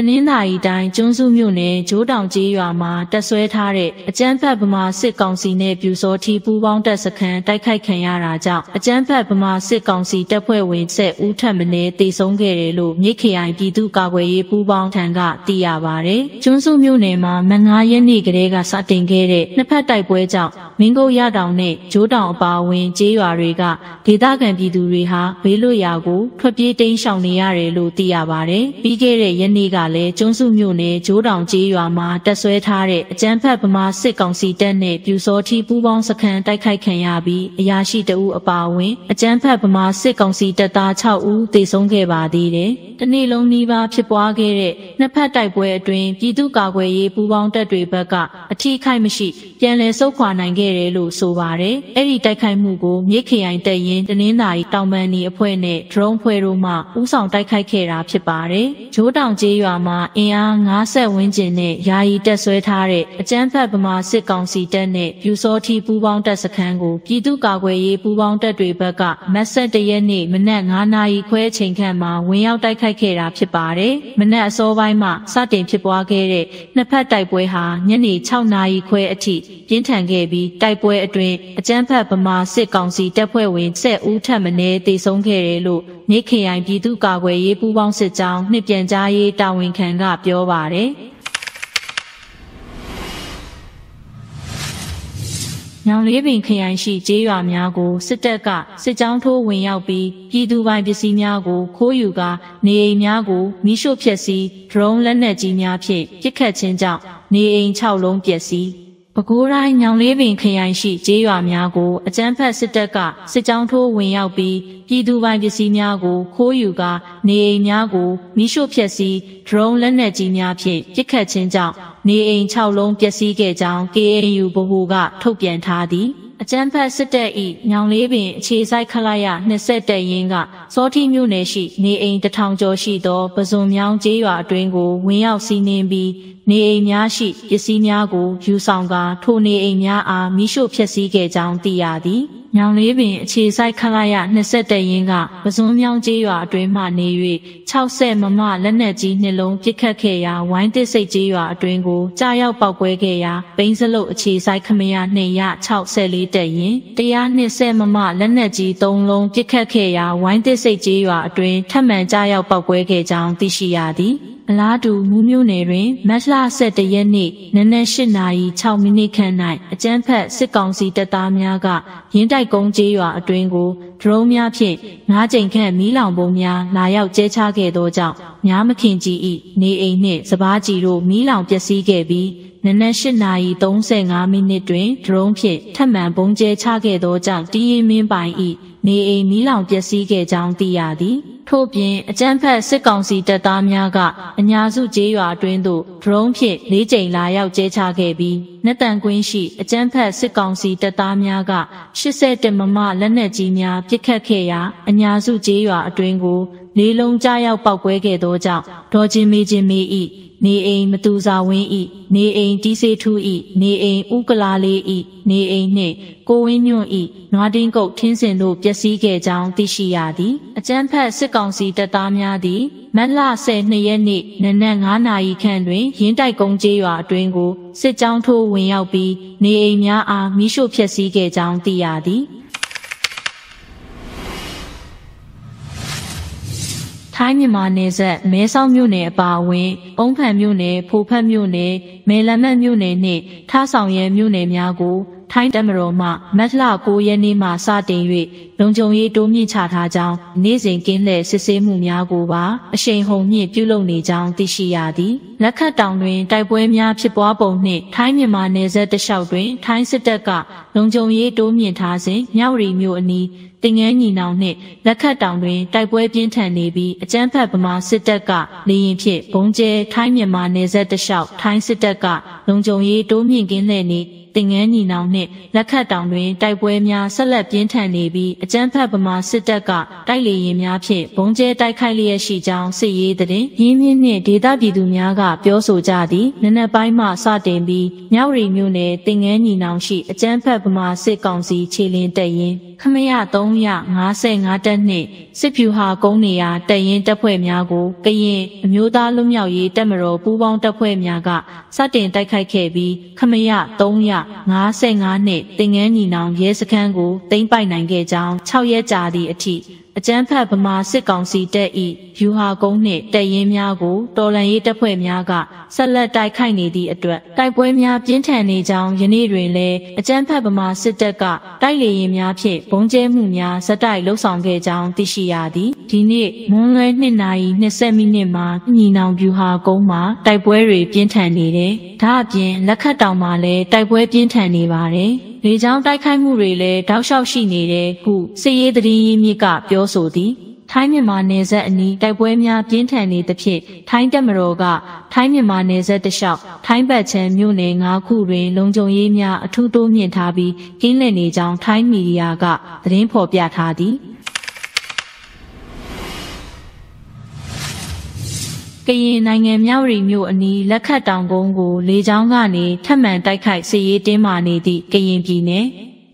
တနင်္သာရီတိုင်းကျွန်းစုမြို့နယ်ဂျိုးတောင်ကျေးရွာမှာတက်ဆွဲထားတဲ့အကြမ်းဖက်ဗမာစစ်ကောင်စီနဲ့ပြူစောထီပူးပေါင်းတပ်စခန်းတိုက်ခိုက်ခံရတာကြောင့်အကြမ်းဖက်ဗမာစစ်ကောင်စီတပ်ဖွဲ့ဝင်ဆက်ဦးထပ်မင်းတေဆုံးခဲ့တယ်လို့မြိတ်ခရိုင်ပြည်သူ့ကာကွယ်ရေးပူးပေါင်းထံကသိရပါတယ်။ကျွန်းစုမြို့နယ်မှာမငါးရက်နေ့ကလေးကစတင်ခဲ့တဲ့နှစ်ဖက်တိုက်ပွဲကြောင့်မင်းကုတ်ရတောင်နဲ့ဂျိုးတောင်အပါအဝင်ကျေးရွာတွေကဒေသခံပြည်သူတွေဟာဘေးလွတ်ရာကိုထွက်ပြေးတိမ်းရှောင်နေရတယ်လို့သိရပါတယ်။ပြီးခဲ့တဲ့ရက်နေ့ကလည်းကျွန်းစုမြို့နယ်ဂျိုးတောင်ကျေးရွာမှာတက်ဆွဲထားတဲ့အကြမ်းဖက်ဗမာစစ်ကောင်စီတပ်နဲ့ပြူစောထီပူးပေါင်းစခန်းတိုက်ခိုက်ခံရပြီးအရာရှိတအုပ်အပါအဝင်အကြမ်းဖက်ဗမာစစ်ကောင်စီတပ်သား6ဦးသေဆုံးခဲ့ပါသေးတယ်။တနေ့လုံးနှီးပါဖြစ်ပွားခဲ့တဲ့နှစ်ဖက်တိုက်ပွဲအတွင်းပြည်သူ့ကာကွယ်ရေးပူးပေါင်းတပ်တွေဘက်ကအထီးခိုက်မရှိပြန်လည်ဆုတ်ခွာနိုင်ခဲ့တယ်လို့ဆိုပါတယ်။အဲ့ဒီတိုက်ခိုက်မှုကိုမြစ်ခရိုင်တပ်ရင်းတနင်္သာရီတောင်ပန်နီအဖွဲ့နဲ့ drone ဖွဲ့တို့မှဥဆောင်တိုက်ခိုက်ခဲ့တာဖြစ်ပါတယ်။ဂျိုးတောင်ကျေးရွာမှာအင်အား90ဝန်းကျင်နဲ့ယာယီတက်ဆွဲထားတဲ့အကြမ်းဖက်ဗမာစစ်ကောင်စီတပ်နဲ့ပြူစောထီပူးပေါင်းတပ်စခန်းကိုပြည်သူ့ကာကွယ်ရေးပူးပေါင်းတပ်တွေဘက်ကမက်ဆက်တရက်နေ့မနက်9နာရီခွဲအချိန်ခန့်မှာဝင်ရောက်တိုက်ခိုက်ခဲ့တာဖြစ်ပါတယ်။မနက်အစောပိုင်းမှာစတင်ဖြစ်ပွားခဲ့တဲ့နှစ်ဖက်တိုက်ပွဲဟာညနေ6နာရီခွဲအထိပြင်းထန်ခဲ့ပြီးတိုက်ပွဲအတွင်းအကြမ်းဖက်ဗမာစစ်ကောင်စီတပ်ဖွဲ့ဝင်10ဦးထပ်မံတေဆုံးခဲ့တယ်လို့နေခရိုင်ပြည်သူ့ကာကွယ်ရေးပူးပေါင်းစစ်ကြောင်းနှစ်ပြန်ကြားရေးတာဝန်ခံကပြောပါတယ်။ညောင်လေးပင်ခရိုင်ရှိကျေးရွာများကိုစစ်တပ်ကစစ်ကြောင်းထိုးဝင်ရောက်ပြီးပြည်သူပိုင်ပစ္စည်းများကိုခိုးယူကာနေအိမ်များကိုမိရှို့ဖျက်ဆီးဒရုန်းလက်နက်ကြီးများဖြင့်ပစ်ခတ်ခြင်းကြောင့်နေအိမ်6လုံးပျက်စီး ပဲခူးတိုင်းညောင်လေးပင်ခရိုင်ရှိကျေးရွာများကိုအကြမ်းဖက်စစ်တပ်ကစစ်ကြောင်းထိုးဝင်ရောက်ပြီးပြည်သူပိုင်ပစ္စည်းများကိုခိုးယူကာနေအိမ်များကိုမိရှို့ဖျက်ဆီးဒရုန်းလက်နက်ကြီးများဖြင့်ပစ်ခတ်ခြင်းကြောင့် နေအိမ်6လုံးပျက်စီးခဲ့ကြောင်း KAU ဗဟိုကထုတ်ပြန်ထားသည်အကျန်းဖတ်စစ်တပ်၏ညောင်လေးပင်အခြေဆိုင်ခလာရ20တက်ရင်ကစောတိမြို့နယ်ရှိနေအိမ်တထောင်ကျော်ရှိသောပဇွန်မြောင်းကျေးရွာအတွင်းကိုဝင်ရောက်စီးနင်းပြီးနေအိမ်များရှိပစ္စည်းများကိုယူဆောင်ကာထိုနေအိမ်များအားမိရှို့ဖျက်ဆီးခဲ့ကြောင်းသိရသည်။ ညောင်လေးပင်အခြေဆိုင်ခလာရ20တက်ရင်ကပဇွန်မြောင်းကျေးရွာအတွင်းမှနေ၍60မမလက်နက်ကြီးနှလုံးပစ်ခတ်ခဲ့ရာဝိုင်းတစ်စိတ်ကျေးရွာအတွင်းကိုကြားရောက်ပောက်ကွဲခဲ့ရာဘိန်းစလုတ်အခြေဆိုင်ခမရ2ရ64တက်ရင်120မမလက်နက်ကြီး3လုံးပစ်ခတ်ခဲ့ရာဝိုင်းတစ်စိတ်ကျေးရွာအတွင်းထပ်မံကြားရောက်ပောက်ကွဲခဲ့ကြောင်းသိရှိရသည် အလားတူမူးမျိုးနယ်တွင်မတ်လ17ရက်နေ့နနက်8နာရီ6မိနစ်ခန့်၌အကြမ်းဖက်စစ်ကောင်စီတပ်သားများကရင်းတိုက်ကုန်းကျေးရွာအတွင်းကိုဒရုန်းများဖြင့်ငါးကြိမ်ခန့်မီးလောင်ပုံများလာရောက်ကျဲချခဲ့သောကြောင့်များမခင်ကြီး၏နေအိမ်နှင့်စပားကြီးတို့မီးလောင်ပျက်စီးခဲ့ပြီးနနက်၈နာရီ35မိနစ်တွင်ဒရုန်းဖြင့်ထပ်မံပုံကျဲချခဲ့သောကြောင့်တီးရင်မင်းပိုင်၏နေအိမ်မီးလောင်ပျက်စီးခဲ့ကြောင်းသိရသည် ထို့ပြင်အကြမ်းဖက်စစ်ကောင်စီတပ်သားများကအညာစုကျေးရွာအတွင်းသို့ဒရုန်းဖြင့်၄ကြိမ်လာရောက်ကျဲချခဲ့ပြီးနှစ်တန်ကွင်းရှိအကြမ်းဖက်စစ်ကောင်စီတပ်သားများက81မမလက်နက်ကြီးများပစ်ခတ်ခဲ့ရာအညာစုကျေးရွာအတွင်းကို လေးလုံးကြားရောက်ပောက်ကွဲခဲ့သောကြောင့်ဒေါ်ချင်းမေချင်းမေဤနေအိမ်မတူစာဝင်းဤနေအိမ်တီးစေထူးဤနေအိမ်ဥကလာလေးဤနေအိမ်နှင့်ကိုဝင်းညွန့်ဤနွားတင်းကုတ်ထင်းစင်တို့ပျက်စီးခဲ့ကြောင်းသိရှိရသည်အကြမ်းဖက်စစ်ကောင်စီတပ်သားများသည်မတ်လ12ရက်နေ့နနက်9နာရီခန့်တွင်ရင်းတိုက်ကုန်းကျေးရွာအတွင်းကိုစစ်ကြောင်းထိုးဝင်ရောက်ပြီးနေအိမ်များအားမိရှို့ဖျက်ဆီးခဲ့ကြောင်းသိရသည် ထိုင်းမြန်မာနယ်စပ်မဲဆောက်မြို့နယ်အပါအဝင်အုံးဖန်မြို့နယ်ဖိုဖက်မြို့နယ်မဲလမတ်မြို့နယ်နှင့်ထားဆောင်ရဲမြို့နယ်များကို ထိုင်းတမတော်မှမတ်လ9ရက်နေ့မှစတင်၍လုံခြုံရေးတိုးမြင့်ချထားကြောင်းနေ့စဉ်ကင်းလှည့်စစ်ဆေးမှုများကိုပါအရှိန်ဟုန်မြင့်ပြုလုပ်နေကြောင်းသိရှိရသည်လက်ခတ်တောင်တွင်တိုက်ပွဲများဖြစ်ပွားပုံနှင့်ထိုင်းမြန်မာနယ်စပ်တလျှောက်တွင် ထိုင်းစစ်တပ်ကလုံခြုံရေးတိုးမြင့်ထားစဉ်မြောက်ရီမြို့အနီးတင်ငန်းညီနောင်နှင့်လက်ခတ်တောင်တွင်တိုက်ပွဲပြင်းထန်နေပြီးအကြမ်းဖက်ဗမာစစ်တပ်ကလေရင်ဖြင့်ဘုံကျဲထိုင်းမြန်မာနယ်စပ်တလျှောက်ထိုင်းစစ်တပ်ကလုံခြုံရေးတိုးမြင့်ကင်းလှည့်နေ တင်ငန်းညီနောင်နှင့်လက်ခတ်တောင်တွင်တိုက်ပွဲများဆက်လက်ပြင်းထန်နေပြီးအကြမ်းဖက်ဗမာစစ်တပ်ကတိုက်လေရင်များဖြင့်ဘုံကျဲတိုက်ခိုက်လျက်ရှိကြောင်းစစ်ရေးတဲ့ရင်းမြစ်နှင့်ဒေသပြည်သူများကပြောဆိုကြသည်နနက်ပိုင်းမှစတင်ပြီးမြောက်ရီမြို့နယ်တင်ငန်းညီနောင်ရှိအကြမ်းဖက်ဗမာစစ်ကောင်စီခြေလင်းတပ်ရင်း ခမရ355တက်နှင့်စစ်ဖြူဟာကုန်းနေရာတပ်ရင်းတပ်ဖွဲ့များကိုကရင်အမျိုးသားလွတ်မြောက်ရေးတပ်မတော်ပူးပေါင်းတပ်ဖွဲ့များကစတင်တိုက်ခိုက်ခဲ့ပြီးခမရ355နှင့်တင်ငန်းညီနောင်ရဲစခန်းကိုသိမ်းပိုက်နိုင်ခဲ့ကြောင်း6ရက်ကြာသည့်အထိ အကြမ်းဖက်ဗမာစစ်ကောင်စီတပ်၏ယူဟာကုန်းနှင့်တပ်ရင်းများကိုတော်လှန်ရေးတပ်ဖွဲ့များကဆက်လက်တိုက်ခိုက်နေသည့်အတွက်တိုက်ပွဲများပြင်းထန်နေကြောင်းယနေ့တွင်လည်းအကြမ်းဖက်ဗမာစစ်တပ်ကတိုက်လေရင်များဖြင့်ဘုံကျဲမှုများဇက်တိုက်လှုပ်ဆောင်ခဲ့ကြောင်းသိရှိရသည်ဒီနေ့မွန်းလွဲ2နာရီ20မိနစ်မှာညီနောင်ယူဟာကုန်းမှာတိုက်ပွဲတွေပြင်းထန်နေတယ်ဒါအပြင်လက်ခတ်တောင်မှာလည်းတိုက်ပွဲပြင်းထန်နေပါတယ် လေကြောင်းတိုက်ခိုက်မှုတွေလည်းတောက်လျှောက်ရှိနေတယ်ဟုစစ်ရေးသတင်းရင်းမြစ်ကပြောဆိုသည်ထိုင်းမြန်မာနယ်စပ်အနီးတိုက်ပွဲများပြင်းထန်နေသဖြင့်ထိုင်းတပ်မတော်ကထိုင်းမြန်မာနယ်စပ်တလျှောက်ထိုင်းဘက်ခြမ်းမြို့နယ်၅ခုတွင် လုံခြုံရေးများအထူးတိုးမြင့်ထားပြီးကင်းလည်နေကြောင်းထိုင်းမီဒီယာကသတင်းဖော်ပြထားသည် ကရင်နိုင်ငံမြောက်ရီမြို့အနီးလက်ခတ်တောင်ကုန်းကိုလေကြောင်းကနေထပ်မံတိုက်ခိုက်စစ်ရေးတင်းမာနေသည့်ကရင်ပြည်နယ်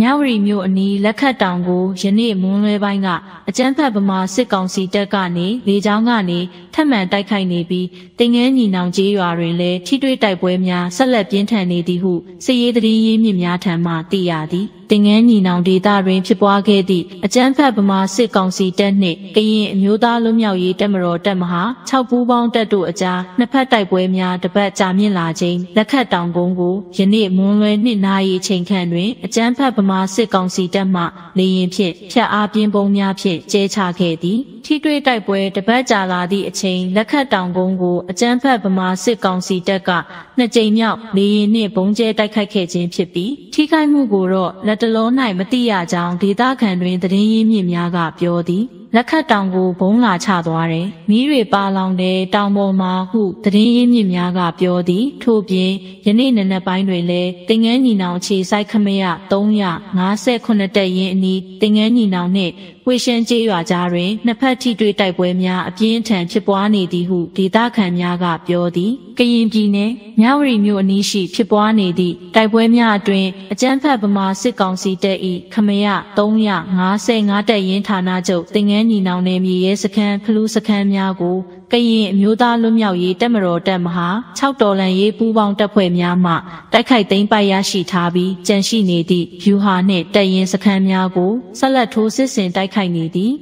မြဝရီမြို့အနီးလက်ခတ်တောင်ကိုယနေ့မွန်းလွဲပိုင်းကအကြမ်းဖက်ဗမာစစ်ကောင်စီတပ်ကနေလေကြောင်းကနေထပ်မံတိုက်ခိုက်နေပြီးတင်ငန်းညီနောင်ကျေးရွာတွင်လည်းထိတွေ့တိုက်ပွဲများဆက်လက်ပြင်းထန်နေသည်ဟုစစ်ရေးသတင်းရင်းမြစ်များထံမှသိရသည် တင်ငန်းညီနောင်ဒေသတွင်ဖြစ်ပွားခဲ့သည့်အကြမ်းဖက်ဗမာစစ်ကောင်စီတပ်နှင့်ကရင်အမျိုးသားလွတ်မြောက်ရေးတပ်မတော်တပ်မဟာ6ပူးပေါင်းတပ်တို့အကြားနှစ်ဖက်တိုက်ပွဲများတပတ်ကြာမြင့်လာခြင်းလက်ခတ်တောင်ကုန်းကိုယနေ့မွန်းလွဲ2နာရီအချိန်ခန့်တွင်အကြမ်းဖက်ဗမာစစ်ကောင်စီတပ်မှလေရင်ဖြင့်ဖျက်အားပြင်းပုံများဖြင့်ကျဲချခဲ့သည် ထိတွေ့တိုက်ပွဲတပတ်ကြာလာသည့်အချိန်လက်ခတ်တောင်ကုန်းကိုအကြမ်းဖက်ဗမာစစ်ကောင်စီတပ်ကနှစ်ကြိမ်မြောက်လေရင်နှင့်ဘုံကျဲတိုက်ခိုက်ခဲ့ခြင်းဖြစ်ပြီးထိခိုက်မှုကိုတော့လက်တလုံး၌မတိရကြောင်းဒေသခံတွင်သတင်းရင်းမြစ်များကပြောသည်လက်ခတ်တောင်ကိုဘုံလာချသွားတယ်။မီးတွေပါလောင်တဲ့တောင်ပေါ်မှာဟုသတင်းရင်းမြစ်များကပြောသည်။ထို့ပြင်ယနေ့နံနက်ပိုင်းတွင်လည်းတင်ငန်းညီနောင်ခြေဆိုင်ခမရ358တက်ရင်အနီးတင်ငန်းညီနောင်နှင့်ဝေရှန်ကျေးရွာကြားတွင်နှစ်ဖက်ထိတွေ့တိုက်ပွဲများအပြင်းထန်ဖြစ်ပွားနေသည်ဟုဒေသခံများကပြောသည်ကရင်ပြည်နယ်မြဝတီမြို့အနီးရှိဖြစ်ပွားနေသည့်တိုက်ပွဲများအတွင်အကြမ်းဖက်ဗမာစစ်ကောင်စီတပ်၏ခမရ355တပ်ရင်းဌာနချုပ်တင်ငန်းညီနောင်နယ်မြေရဲစခန်းဖလူးစခန်းများကိုကရင်အမျိုးသားလွတ်မြောက်ရေးတပ်မတော်တပ်မဟာ6တော်လန်ရေးပူးပေါင်းတပ်ဖွဲ့များမှတိုက်ခိုက်သိမ်းပိုက်ရရှိထားပြီးကြန့်ရှိနေသည့်ယူဟာနှင့်တပ်ရင်းစခန်းများကိုဆက်လက်ထိုးစစ်ဆင်တိုက်ခိုက်နေသည်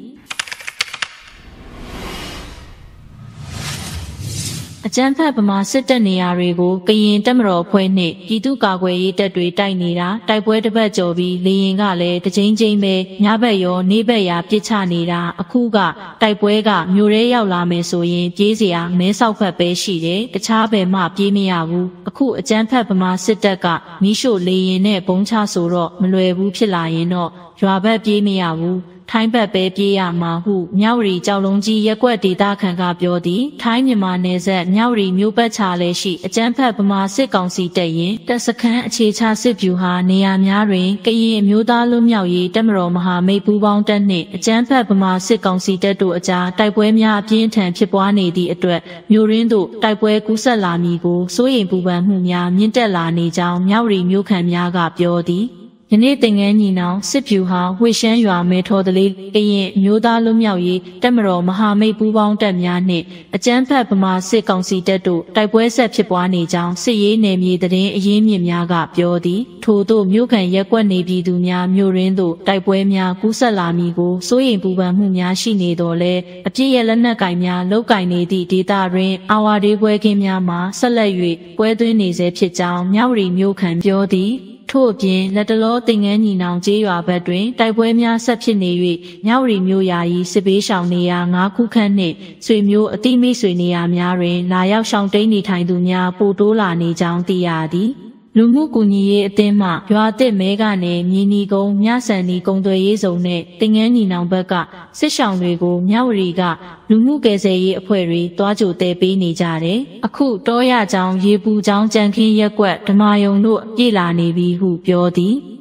အကြမ်းဖက်ဗမာစစ်တပ်နေရာတွေကိုကရင်တပ်မတော်ဖွဲ့နှင့်ပြည်သူ့ကာကွယ်ရေးတပ်တွေတိုက်နေတာတိုက်ပွဲတစ်ပတ်ကျော်ပြီးလေရင်ကလည်းတကြိမ်ကြိမ်ပဲညဘက်ရောနေ့ဘက်ရာပစ်ချနေတာအခုကတိုက်ပွဲကမြို့ရဲရောက်လာမယ်ဆိုရင်ပြေးစရာမဲဆောက်ဖက်ပဲရှိတယ်တခြားဘယ်မှပြေးမရဘူးအခုအကြမ်းဖက်ဗမာစစ်တပ်ကမီးရှို့လေရင်နဲ့ဘုံချဆိုတော့မလွယ်ဘူးဖြစ်လာရင်တော့ရွာဘက်ပြေးမရဘူး ထိုင်းဘက်ပဲပြေးရမှာဟုမြောက်ရီကြောက်လုံးကြီးရက်ွက်ဒေသခံကပြောသည်ထိုင်းမြန်မာနယ်စပ်မြောက်ရီမြို့ပတ်ချာလဲရှိအကြမ်းဖက်ဗမာစစ်ကောင်စီတပ်ရင်တပ်စခန်းအခြေချစစ်ဗျူဟာနေရာများတွင်ကရင်အမျိုးသားလွတ်မြောက်ရေးတပ်မတော်မဟာမိတ်ပူးပေါင်းတပ်နှင့်အကြမ်းဖက်ဗမာစစ်ကောင်စီတပ်တို့အကြားတိုက်ပွဲများအပြင်းထန်ဖြစ်ပွားနေသည့်အတွက်မြို့ရင်းသို့တိုက်ပွဲကူးဆက်လာမည်ကိုစိုးရိမ်ပူပန်မှုများမြင့်တက်လာနေကြောင်းမြောက်ရီမြို့ခံများကပြောသည် ယနေ့တင်ငန်းညီနောင်စစ်ဖြူဟာဝှေရှမ်းရွာမဲထော်တလေးကရင်မျိုးသားလွတ်မြောက်ရေးတပ်မတော်မဟာမိတ်ပူးပေါင်းတပ်များနှင့်အကြမ်းဖက်ဗမာစစ်ကောင်စီတပ်တို့တိုက်ပွဲဆက်ဖြစ်ပွားနေကြောင်းစစ်ရေးနယ်မြေသတင်းအရင်းမြစ်များကပြောသည်ထို့သောမြို့ခံရက်ကွက်နေပြည်သူများမြို့ရင်းသို့တိုက်ပွဲများကူးဆက်လာမည်ကိုစိုးရိမ်ပူပန်မှုများရှိနေတော်လဲအပြစ်ရလက်နက်ကင်များလောက်ကင်နေသည့်ဒေသတွင်အာဝါဒီပွဲခင်းများမှာဆက်လက်၍ပွဲသွင်းနေဆဲဖြစ်ကြောင်းမြောက်ရီမြို့ခံပြောသည် ထို့အပြင်လက်တလောတင်ငန်းညီနောင်ကျေးရွာဘက်တွင်တိုက်ပွဲများဆက်ဖြစ်နေ၍မြောက်ရီမျိုးယာယီစစ်ပေးရှောင်နေရာ၅ခုခန့်နှင့်ဆွေမျိုးအတိမိဆွေနေရာများတွင်လာရောက်ရှောင်တိန်နေထိုင်သူများပိုတိုးလာနေကြောင်းသိရသည် လူမှုကူညီရေးအသင်းမှရွာတစ်မဲကနေမြင်းနီကုန်းမြဆန်နီကုံသွယ်ရေးစုံနဲ့တင်ငန်းညီနောင်ဘက်ကစစ်ဆောင်တွေကိုမြဝရီကလူမှုကယ်ဆယ်ရေးအဖွဲ့တွေတွားကြိုတဲပေးနေကြတယ်။အခုတောရချောင်းရေပူချောင်းကြံခင်းရက်ကွက်ဓမာယုံတို့ပြည်လာနေပြီဟုပြောသည်။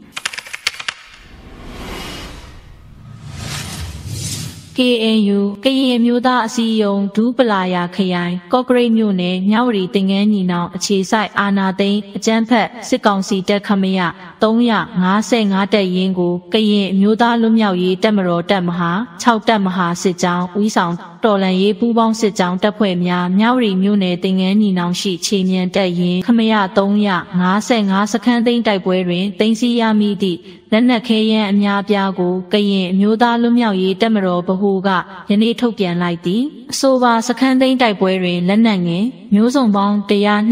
KNU ကရင်မျိုးသားအစည်းအရုံးဒူးပလာယာခရိုင်ကော့ကရိတ်မြို့နယ်မြဝတီတင်ငန်းညီနောင်အခြေဆိုင်အာနာသိန်းအကျန်းဖက်စစ်ကောင်စီတပ်ခမရ355တပ်ရင်းကိုကရင်မျိုးသားလွတ်မြောက်ရေးတပ်မတော်တပ်မဟာ6တပ်မဟာစစ်ကြောင်းဦးဆောင် တော်လန်ရေးပူးပေါင်းစစ်ကြောင်းတပ်ဖွဲ့များမြဝတီမြို့နယ်တင်ငန်းညီနောင်ရှိခြေမြန်တပ်ရင်းခမရ355စခန်းသိန်းတိုက်ပွဲတွင်တင်စီရမိသည့်လက်နက်ခဲယမ်းအများပြားကိုကရင်အမျိုးသားလွတ်မြောက်ရေးတပ်မတော်ဗဟိုကယနေ့ထုတ်ပြန်လိုက်သည်အဆိုပါစခန်းသိမ်းတိုက်ပွဲတွင်လက်နက်ငယ်မျိုးစုံပေါင်း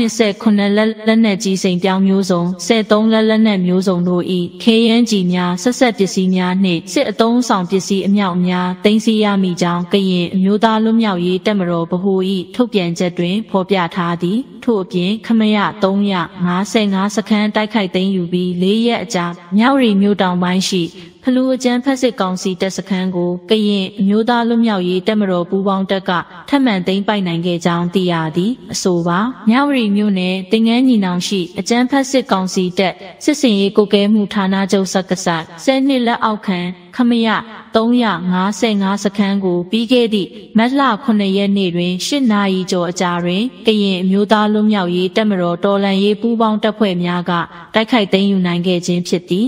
129လက်လက်နက်ကြီးစိန်ပြောင်းမျိုးစုံ73လက်လက်နက်မျိုးစုံတို့၏ခဲယမ်းကြီးများဆက်ဆက်ပစ္စည်းများနှင့်စစ်အုံဆောင်ပစ္စည်းအမြောက်များတင်စီရမိကြောင်းကရင်အမျိုးသားလွတ်မြောက်ရေးတပ်မတော်ဗဟို၏ထုတ်ပြန်ချက်တွင်ဖော်ပြထားသည် ထို့အပြင်ခမရ355စခန်းတိုက်ခိုက်သိမ်းယူပြီး၄ရက်အကြာမြောက်ရီမြို့တောင်ပိုင်းရှိ ဖလူအကျန်းဖက်စစ်ကောင်စီတပ်စခန်းကိုကရင်အမျိုးသားလွတ်မြောက်ရေးတပ်မတော်ပူးပေါင်းတပ်ကထပ်မံသိမ်းပိုက်နိုင်ခဲ့ကြောင်းသိရသည်အဆိုပါမြဝတီမြို့နယ်တင်ငန်းညီနောင်ရှိအကျန်းဖက်စစ်ကောင်စီတပ်စစ်စင်ရေးကိုကဲမှုဌာနချုပ်စက္ကစဆယ်နှစ်လက်အောက်ခံခမရ355စခန်းကိုပြီးခဲ့သည့်မတ်လ9ရက်နေ့တွင်8နာရီကျော်အကြာတွင်ကရင်အမျိုးသားလွတ်မြောက်ရေးတပ်မတော်တော်လှန်ရေးပူးပေါင်းတပ်ဖွဲ့များကတိုက်ခိုက်သိမ်းယူနိုင်ခဲ့ခြင်းဖြစ်သည်